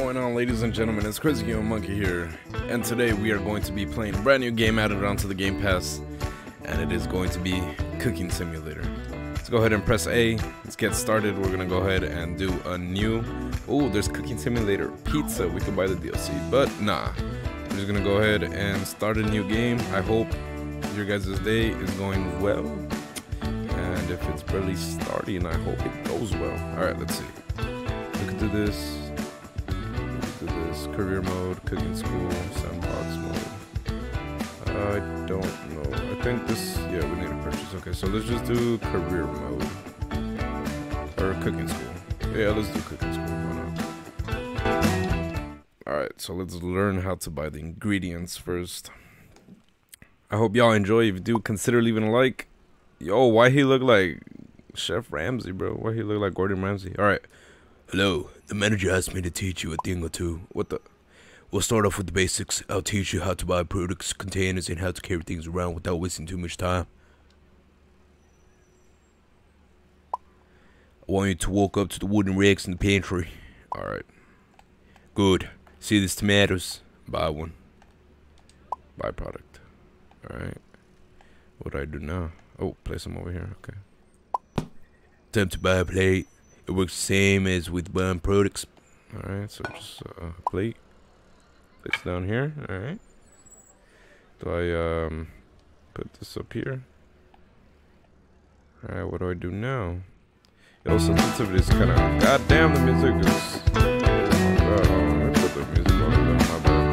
going on ladies and gentlemen, it's Crazy Gaming Monkey here, and today we are going to be playing a brand new game added onto the Game Pass, and it is going to be Cooking Simulator. Let's go ahead and press A, let's get started, we're gonna go ahead and do a new, oh there's Cooking Simulator Pizza, we could buy the DLC, but nah, we're just gonna go ahead and start a new game, I hope your guys' day is going well, and if it's barely starting, I hope it goes well. Alright, let's see. We could do this. Career mode, cooking school, sandbox mode. I don't know. I think this. Yeah, we need to purchase. Okay, so let's just do career mode or cooking school. Yeah, let's do cooking school. Why not? All right, so let's learn how to buy the ingredients first. I hope y'all enjoy. If you do, consider leaving a like. Yo, why he look like Chef Ramsay, bro? Why he look like Gordon Ramsay? All right. Hello, the manager asked me to teach you a thing or two. What the? We'll start off with the basics. I'll teach you how to buy products, containers, and how to carry things around without wasting too much time. I want you to walk up to the wooden racks in the pantry. Alright. Good. See these tomatoes? Buy one. Buy product. Alright. What do I do now? Oh, place them over here. Okay. Time to buy a plate. It works the same as with buying products. Alright, so just uh, plate. Place down here. Alright. Do I um put this up here? Alright, what do I do now? Yo, sensitivity is kinda God damn the music is Oh god, let me put the music on my bad.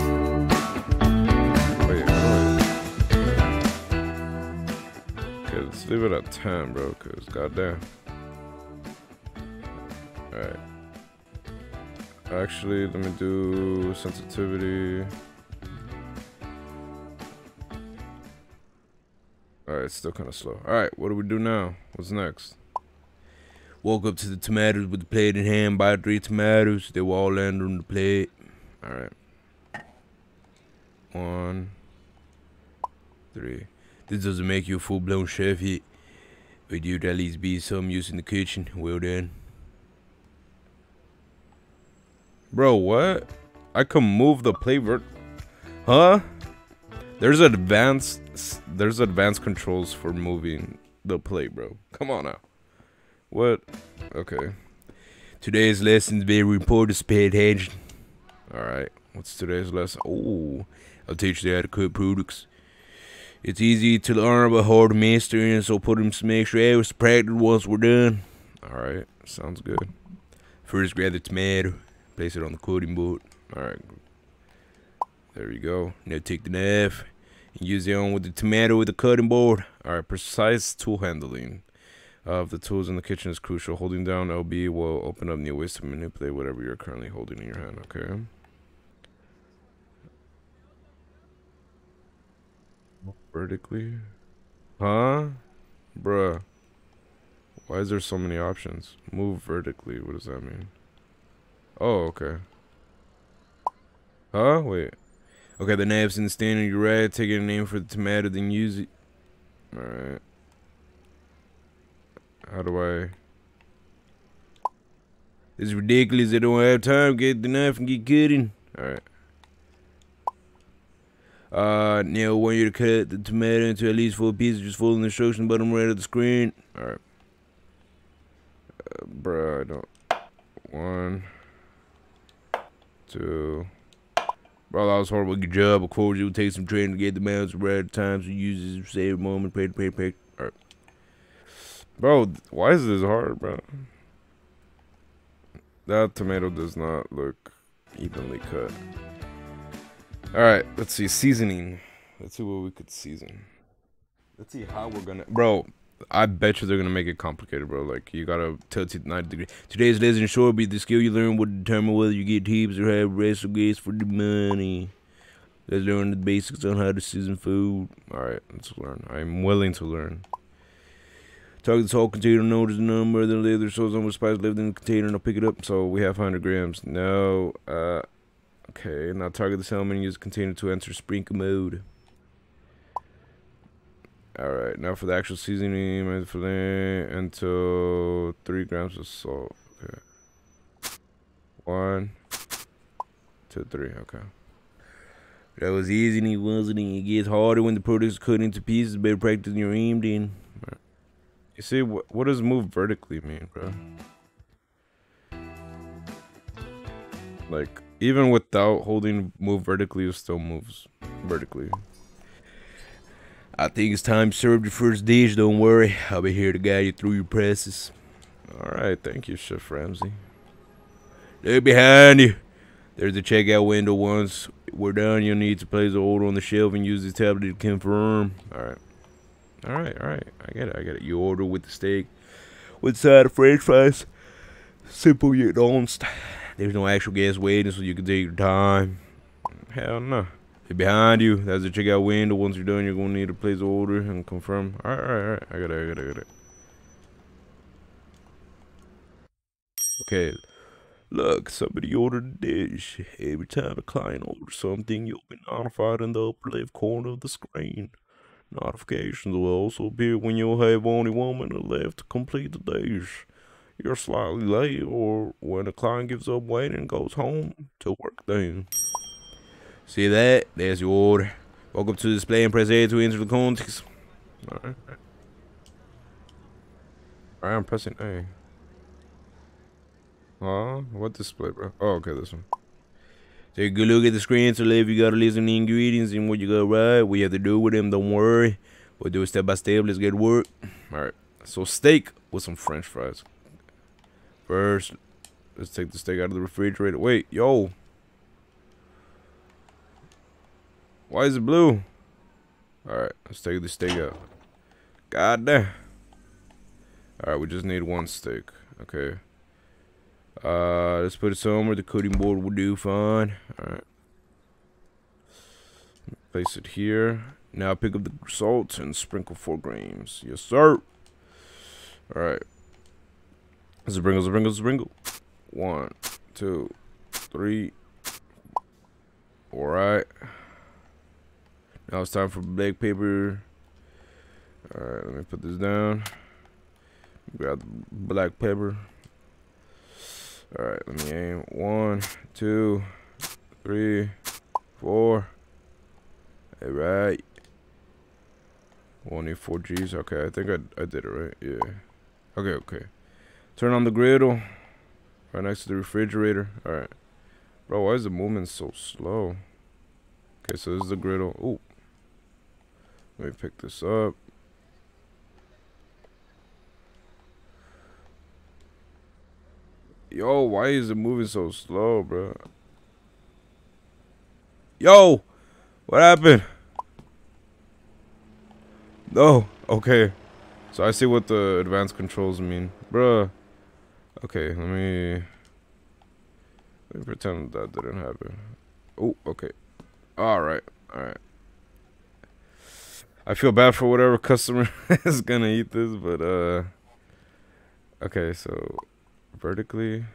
Wait, how do I Okay, let's leave it at 10, bro, cause goddamn. Alright. Actually, let me do sensitivity. Alright, it's still kind of slow. Alright, what do we do now? What's next? Woke up to the tomatoes with the plate in hand, buy three tomatoes. They will all land on the plate. Alright. One. Three. This doesn't make you a full blown chef yet. But you'd at least be some use in the kitchen. Well then. Bro, what? I can move the vert. Huh? There's advanced there's advanced controls for moving the plate, bro. Come on now. What? Okay. Today's lesson is very important. So pay attention. All right. What's today's lesson? Oh, I'll teach you how to cook products. It's easy to learn but hard to master, and so put in some extra hours to practice once we're done. All right. Sounds good. First, grab the tomato. Place it on the cutting board. Alright. There you go. Now take the knife and use it on with the tomato with the cutting board. Alright, precise tool handling of the tools in the kitchen is crucial. Holding down LB will open up new ways to manipulate whatever you're currently holding in your hand, okay? Vertically? Huh? Bruh. Why is there so many options? Move vertically, what does that mean? Oh, okay. Huh? Wait. Okay, the knife's in the stand on your right. Take a name for the tomato, then use it. Alright. How do I... It's ridiculous. I don't have time. Get the knife and get cutting. Alright. Uh, now I want you to cut the tomato into at least four pieces. Just follow the instruction button right of the screen. Alright. Uh, bruh, I don't... One two. Bro, that was horrible. Good job. Of course, it would take some training to get the mounts right times to use this save moment. Pay, to pay, pay. Alright. Bro, why is this hard, bro? That tomato does not look evenly cut. Alright, let's see. Seasoning. Let's see what we could season. Let's see how we're gonna. Bro, I bet you they're gonna make it complicated, bro. Like you gotta tilt it 90 degrees. Today's lesson sure be the skill you learn will determine whether you get tips or have recipes for the money. Let's learn the basics on how to season food. Alright, let's learn. I'm willing to learn. Target the salt container, notice the number, then later shows on what spice left in the container and I'll pick it up. So we have 100 grams. No, uh, okay. Now target the salmon and use the container to enter sprinkle mode. Alright, now for the actual seasoning, my fillet into three grams of salt. Okay. One, Two, three, okay. That was easy and it wasn't. It gets harder when the product is cut into pieces. Better practice your aim then. You see, what, what does move vertically mean, bro? Like, even without holding move vertically, it still moves vertically. I think it's time to serve your first dish. Don't worry, I'll be here to guide you through your presses. Alright, thank you, Chef Ramsay. Look behind you. There's the checkout window. Once we're done, you'll need to place the order on the shelf and use the tablet to confirm. Alright. Alright, alright. I get it, I get it. You order with the steak, with side of french fries. Simple yet honest. There's no actual guest waiting, so you can take your time. Hell no. Behind you. That's the checkout window. Once you're done, you're gonna need to place the order and confirm. Alright, alright, alright. I got it, I got it, I got it. Okay. Look, somebody ordered a dish. Every time a client orders something, you'll be notified in the upper left corner of the screen. Notifications will also appear when you'll have only one minute left to complete the dish. You're slightly late, or when a client gives up waiting and goes home to work then. See that? There's your order. Welcome to the display and press A to enter the context. Alright. Alright, I'm pressing A. Huh? What display, bro? Oh, okay, this one. Take a good look at the screen so if you gotta list to the ingredients and what you got right, we have to do with them, don't worry. We'll do it step by step, let's get work. Alright, so steak with some french fries. First, let's take the steak out of the refrigerator. Wait, yo. Why is it blue? Alright, let's take the steak out. God damn. Alright, we just need one steak. Okay. Uh, let's put it somewhere. The cutting board will do fine. Alright. Place it here. Now pick up the salt and sprinkle four grams. Yes, sir. Alright. Sprinkle, sprinkle, sprinkle. One, two, three. Alright. Now it's time for black paper. Alright, let me put this down. Grab the black pepper. Alright, let me aim. One, two, three, four. Alright. Four G's. Okay, I think I I did it right. Yeah. Okay, okay. Turn on the griddle. Right next to the refrigerator. Alright. Bro, why is the movement so slow? Okay, so this is the griddle. Ooh. Let me pick this up. Yo, why is it moving so slow, bro? Yo, what happened? No, okay. So I see what the advanced controls mean. Bruh. Okay, let me... Let me pretend that didn't happen. Oh, okay. Alright, alright. I feel bad for whatever customer is gonna eat this, but uh... Okay, so vertically.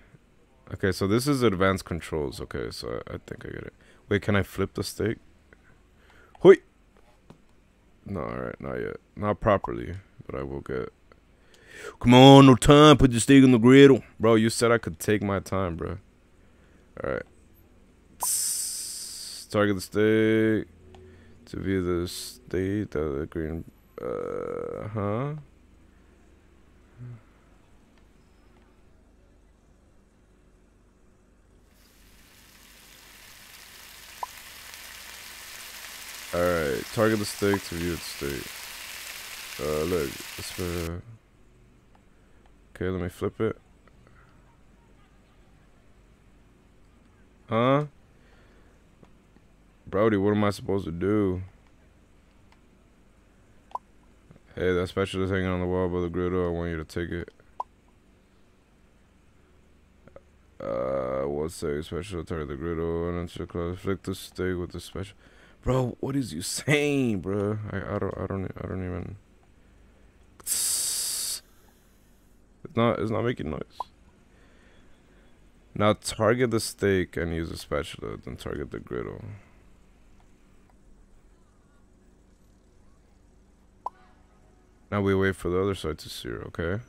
Okay, so this is advanced controls. Okay, so I, I think I get it. Wait, can I flip the steak? Hoi! No, alright, not yet. Not properly, but I will get. Come on, no time. Put the steak on the griddle. Bro, you said I could take my time, bro. Alright. Target the steak. To view the state of the green. Uh huh. Alright, target the steak to view the state. Uh, look, it's Okay, let me flip it. Huh? Brody, what am I supposed to do? Hey, that special is hanging on the wall by the griddle. I want you to take it. Uh, what's say special? Target the griddle and then close. Flick the steak with the special. Bro, what is you saying, bro? I, I don't I don't I don't even. It's not it's not making noise. Now target the steak and use a spatula, then target the griddle. Now we wait for the other side to sear, okay?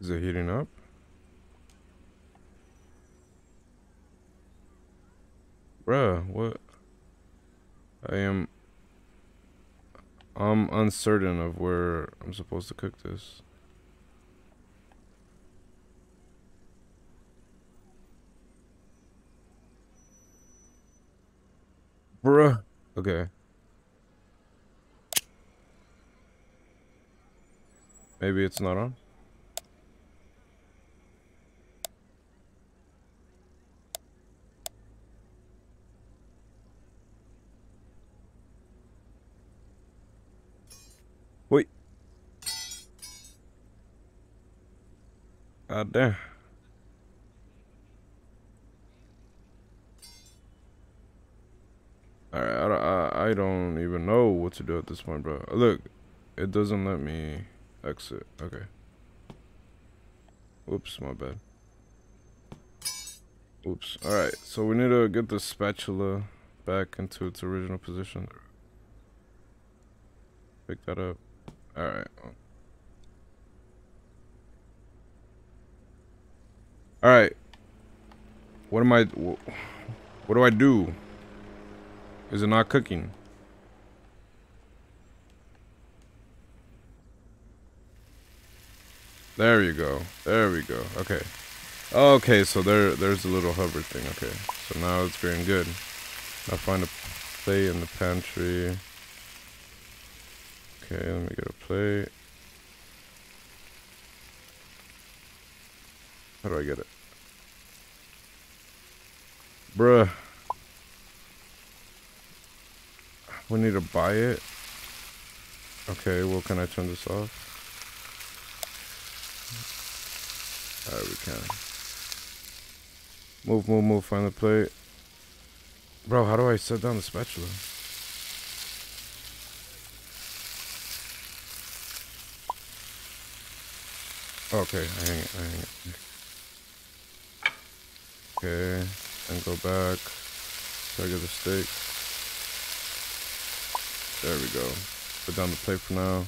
Is it heating up? Bruh, what? I am... I'm uncertain of where I'm supposed to cook this. Bruh. Okay. Maybe it's not on? Wait. God damn. I, don't even know what to do at this point, bro. Look, it doesn't let me exit. Okay. Oops, my bad. Oops. Alright, so we need to get the spatula back into its original position. Pick that up. Alright. Alright. What am I... What do I do? Is it not cooking? There you go. There we go. Okay. Okay, so there there's a little hover thing. Okay. So now it's going good. I'll find a plate in the pantry. Okay, let me get a plate. How do I get it? Bruh. We need to buy it. Okay, well, can I turn this off? Alright, we can. Move, move, move, find the plate. Bro, how do I set down the spatula? Okay, I hang it, I hang it. Okay, and go back. So I get the steak. There we go. Put down the plate for now.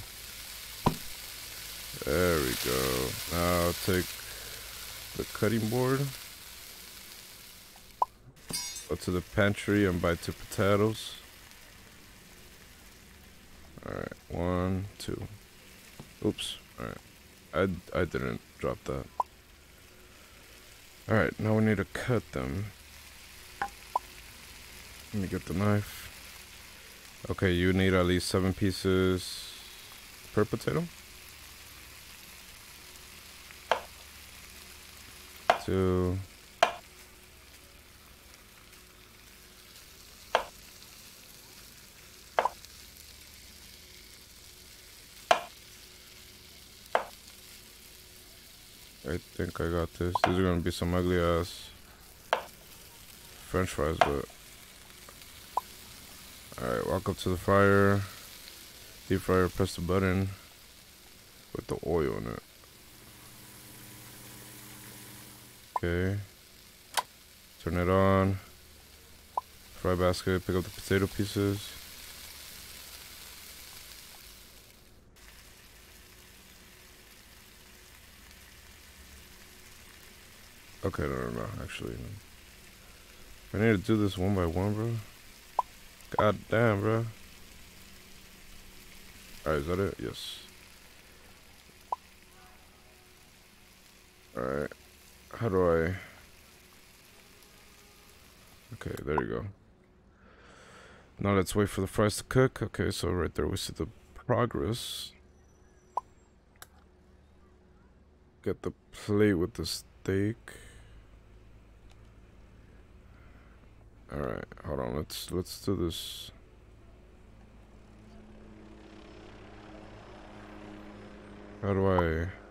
There we go. Now take the cutting board. Go to the pantry and buy two potatoes. Alright, one, two. Oops. Alright. I, I didn't drop that. Alright, now we need to cut them. Let me get the knife. Okay, you need at least seven pieces per potato. Two. I think I got this. These are gonna be some ugly ass french fries, but Alright, walk up to the fire. Deep fryer, press the button with the oil in it. Okay. Turn it on. Fry basket, pick up the potato pieces. Okay, no, no, no, actually. I need to do this one by one, bro. God damn, bro. Alright, is that it? Yes. Alright. How do I... Okay, there you go. Now let's wait for the fries to cook. Okay, so right there we see the progress. Get the plate with the steak. All right, hold on. Let's let's do this. How do I?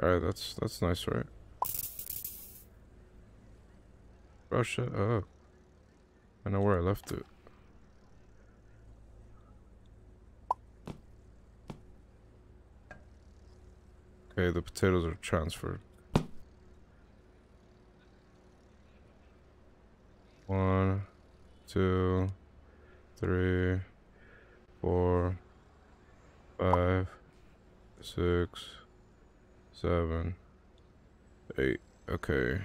All right, that's that's nice, right? Oh, Russia. Oh, I know where I left it. Okay, the potatoes are transferred. One, two, three, four, five, six, seven, eight. Okay.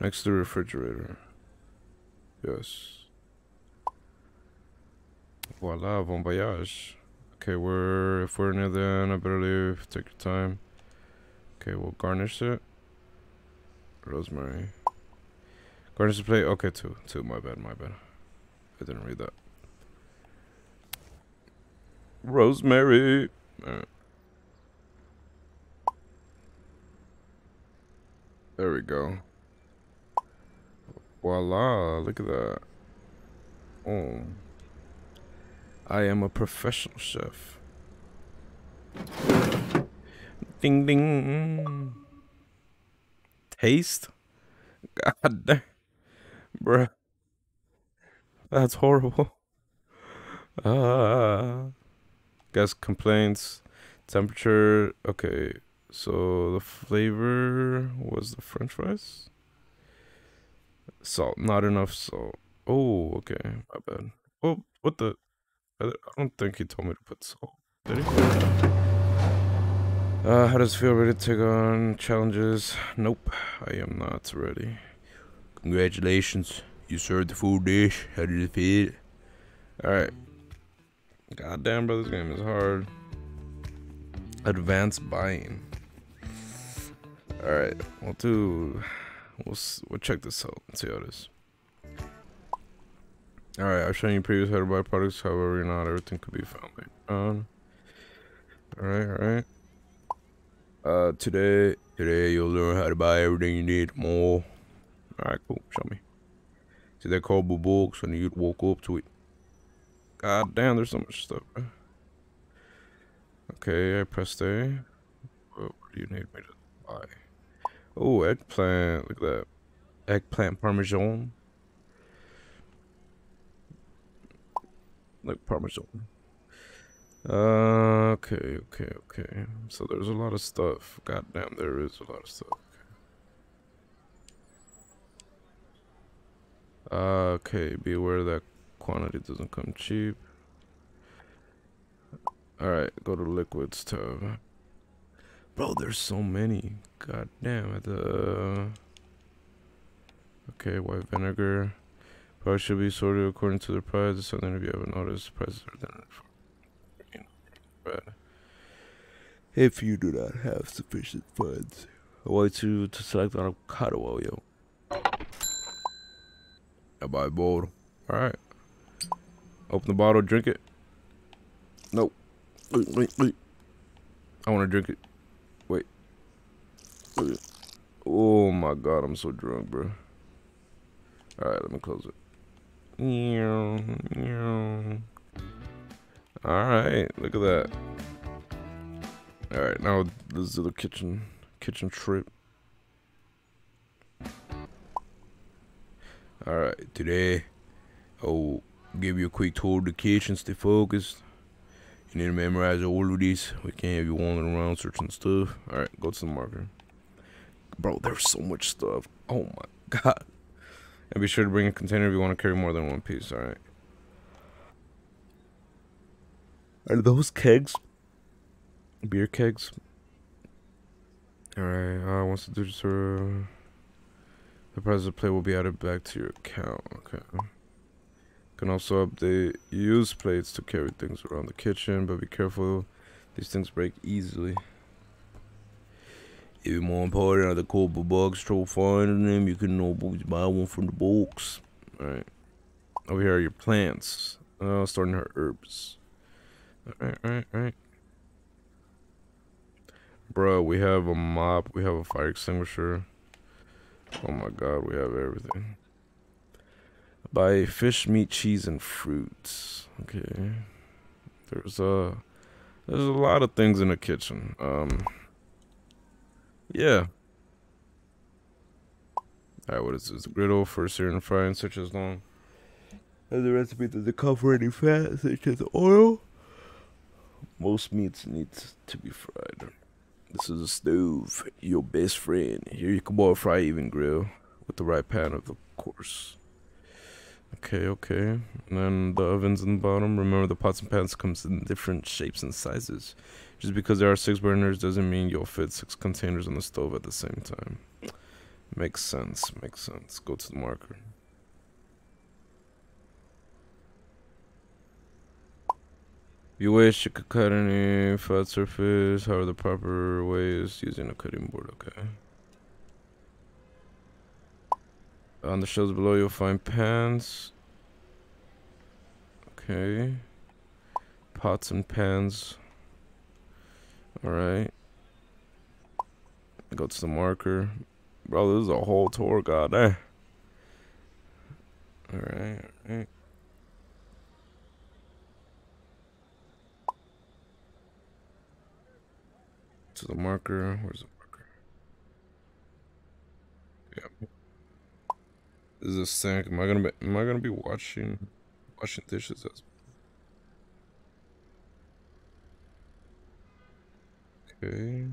Next to the refrigerator. Yes. Voila, bon voyage. Okay, we're if we're near the end, I better leave. Take your time. Okay, we'll garnish it. Rosemary. Garnish the plate. Okay, two, two. My bad, my bad. I didn't read that. Rosemary. Right. There we go. Voila! Look at that. Oh. I am a professional chef. Ding ding. Taste? God damn. Bruh. That's horrible. Uh, guess complaints. Temperature. Okay. So the flavor was the french fries? Salt. Not enough salt. Oh, okay. My bad. Oh, what the? I don't think he told me to put salt. Did he? Uh, how does it feel ready to take on challenges? Nope, I am not ready. Congratulations, you served the full dish. How did it feel? Alright. Goddamn, bro, this game is hard. Advanced buying. Alright, we'll do. We'll, we'll check this out and see how it is. Alright, I've shown you previous how to buy products, however, not everything could be found later on. Alright, alright. Uh, today, today you'll learn how to buy everything you need more. Alright, cool, show me. See that cardboard box and you'd walk up to it. God damn, there's so much stuff. Okay, I pressed A. What do you need me to buy? Oh, eggplant, look at that. Eggplant parmesan. like parmesan. Uh, okay, okay, okay. So there's a lot of stuff. Goddamn, there is a lot of stuff. Okay. Uh, okay, be aware that quantity doesn't come cheap. Alright, go to liquids tab. Bro, there's so many. God damn it. Uh, okay, white vinegar. Price should be sorted according to the price. It's something if you haven't noticed, prices are then but if you do not have sufficient funds, want you to select avocado oil. I buy a bottle. Alright. Open the bottle, drink it. Nope. I want to drink it. Oh my god, I'm so drunk, bro. Alright, let me close it. Alright, look at that. Alright, now this is the kitchen kitchen trip. Alright, today I'll give you a quick tour of the kitchen, stay focused. You need to memorize all of these. We can't have you wandering around searching stuff. Alright, go to the marker. Bro, there's so much stuff. Oh my god. And be sure to bring a container if you want to carry more than one piece, alright? Are those kegs? Beer kegs? Alright, uh, once the digits. The price of plate will be added back to your account, okay. Can also update use plates to carry things around the kitchen, but be careful, these things break easily. Even more important are the cardboard box trouble finding them. You can always buy one from the box. Alright. Over here are your plants. Oh, starting her herbs. Alright, alright, alright. Bro, we have a mop. We have a fire extinguisher. Oh my god, we have everything. Buy fish, meat, cheese, and fruits. Okay. There's a... There's a lot of things in the kitchen. Um... Yeah. Alright, what is this? Griddle for searing frying such as long as the recipe doesn't cover any fat such as oil. Most meats need to be fried. This is a stove, your best friend. Here you can boil, fry, even grill with the right pan, of the course. Okay, okay. And then the ovens in the bottom. Remember the pots and pans comes in different shapes and sizes. Just because there are six burners doesn't mean you'll fit six containers on the stove at the same time. Makes sense, makes sense. Go to the marker. You wish, you could cut any flat surface, however the proper way is using a cutting board, okay. On the shelves below, you'll find pans. Okay. Pots and pans. Alright. Go to the marker. Bro, this is a whole tour, god damn. Alright, alright. To the marker. Where's the marker? Yeah. This is a sink. Am I gonna be am I gonna be washing washing dishes as Okay.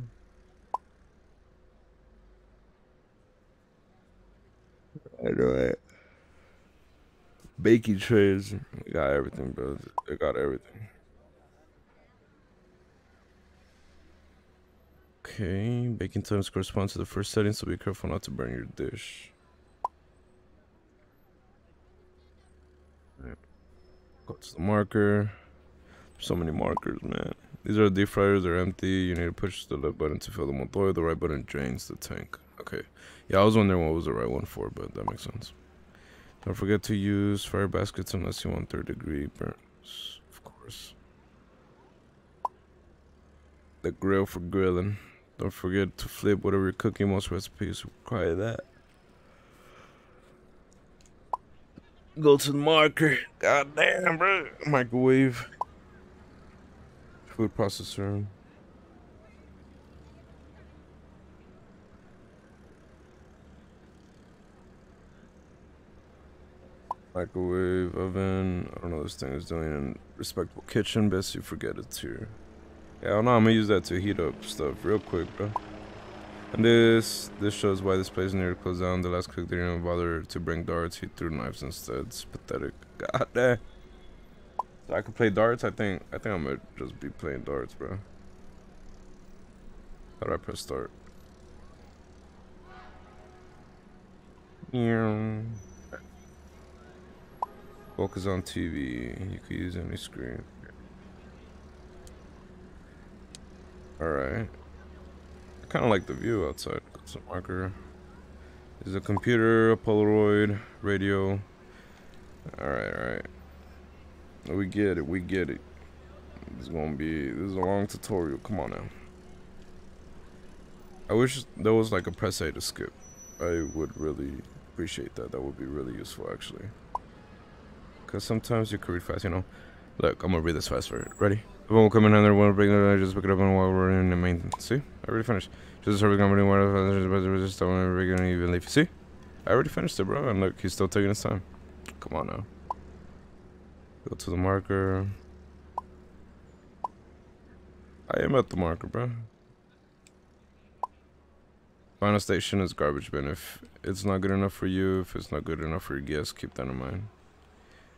I know it. Baking trays. We got everything, bro. They got everything. Okay, baking times correspond to the first setting, so be careful not to burn your dish. Go to the marker. So many markers, man. These are deep fryers, they're empty. You need to push the left button to fill them with oil. The right button drains the tank. Okay. Yeah, I was wondering what was the right one for, but that makes sense. Don't forget to use fire baskets unless you want third degree burns, of course. The grill for grilling. Don't forget to flip whatever you're cooking. Most recipes require that. Go to the marker. God damn, bro. Microwave. Food processor. Microwave, oven. I don't know this thing is doing. in respectable kitchen. Best you forget it's here. Yeah, I don't know. I'm gonna use that to heat up stuff real quick, bro. And this this shows why this place near closed down. The last cook didn't even bother to bring darts. He threw knives instead. It's pathetic. God damn. So I could play darts. I think I think I'm gonna just be playing darts, bro. How do I press start? Yeah. Focus on TV. You could use any screen. Alright. I kind of like the view outside. Got some marker. Is a computer, a Polaroid, radio. Alright, alright. We get it, we get it. This is gonna be, this is a long tutorial. Come on now. I wish there was like a press A to skip. I would really appreciate that. That would be really useful actually. Because sometimes you can read fast, you know. Look, I'm gonna read this fast for it. Ready? One will come in and will bring it, I just pick it up and while we're in the main. See? I already finished. Just a service company, one of the just don't even leave. See? I already finished it, bro. And look, he's still taking his time. Come on now. Go to the marker. I am at the marker, bro. Final station is garbage bin. If it's not good enough for you, if it's not good enough for your guests, keep that in mind.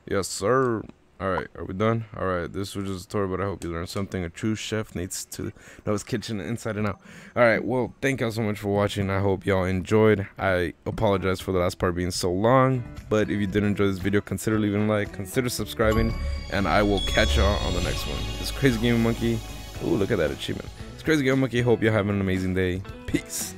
Yes, sir. Alright, are we done? Alright, this was just a tour, but I hope you learned something. A true chef needs to know his kitchen inside and out. Alright, well, thank y'all so much for watching. I hope y'all enjoyed. I apologize for the last part being so long, but if you did enjoy this video, consider leaving a like, consider subscribing, and I will catch y'all on the next one. This Crazy Gaming Monkey. Ooh, look at that achievement. It's Crazy Gaming Monkey. Hope y'all have an amazing day. Peace.